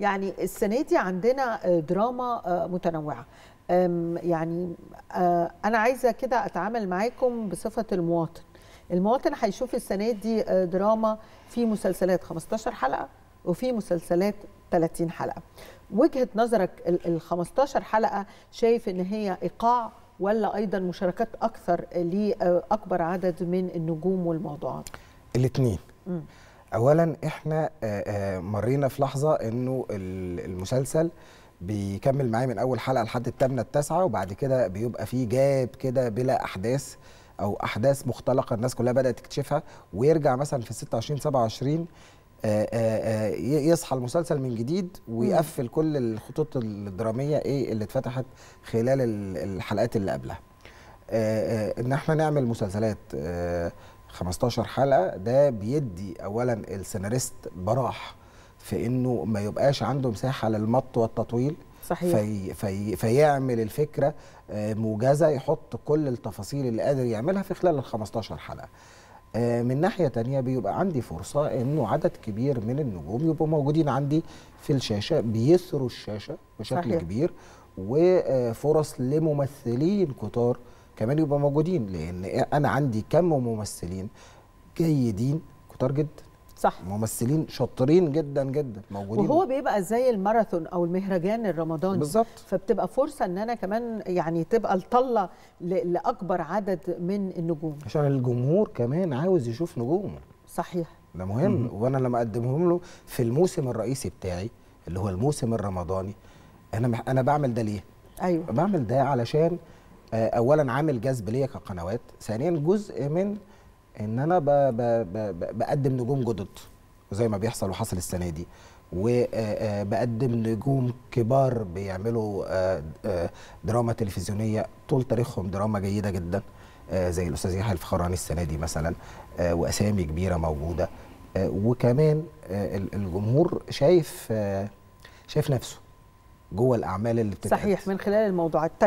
يعني السنة دي عندنا دراما متنوعة. يعني أنا عايزة كده أتعامل معاكم بصفة المواطن. المواطن هيشوف السنة دي دراما في مسلسلات 15 حلقة وفي مسلسلات 30 حلقة. وجهة نظرك ال 15 حلقة شايف إن هي إيقاع ولا أيضا مشاركات أكثر لأكبر عدد من النجوم والموضوعات؟ الاثنين اولا إحنا مرينا في لحظة إنه المسلسل بيكمل معايا من أول حلقة لحد الثامنه التاسعة وبعد كده بيبقى فيه جاب كده بلا أحداث أو أحداث مختلقة الناس كلها بدأت تكتشفها ويرجع مثلا في 26 27 آآ آآ يصحى المسلسل من جديد ويقفل كل الخطوط الدرامية إيه اللي اتفتحت خلال الحلقات اللي قبلها. إن إحنا نعمل مسلسلات 15 حلقة ده بيدي اولا السيناريست براح في إنه ما يبقاش عنده مساحة للمط والتطويل. صحيح. في في فيعمل الفكرة موجزة يحط كل التفاصيل اللي قادر يعملها في خلال ال 15 حلقه من ناحية تانية بيبقى عندي فرصة إنه عدد كبير من النجوم يبقوا موجودين عندي في الشاشة بيثروا الشاشة بشكل صحيح. كبير وفرص لممثلين كتار كمان يبقوا موجودين لأن أنا عندي كم ممثلين جيدين كتار جدا. صح. ممثلين شاطرين جدا جدا موجودين. وهو بيبقى زي الماراثون أو المهرجان الرمضاني. بالظبط. فبتبقى فرصة إن أنا كمان يعني تبقى الطلة لأكبر عدد من النجوم. عشان الجمهور كمان عاوز يشوف نجوم صحيح. ده مهم. وأنا لما أقدمهم له في الموسم الرئيسي بتاعي اللي هو الموسم الرمضاني أنا. أنا بعمل ده ليه؟ أيوه. بعمل ده علشان اولا عامل جذب ليا كقنوات ثانيا جزء من إن أنا ب ب ب بقدم نجوم جدد زي ما بيحصل وحصل السنة دي. وبقدم نجوم كبار بيعملوا دراما تلفزيونية طول تاريخهم دراما جيدة جدا زي الأستاذ يحيى الفخراني السنة دي مثلا وأسامي كبيرة موجودة. وكمان الجمهور شايف شايف نفسه جوه الأعمال اللي بتتقدم. صحيح من خلال الموضوعات طيب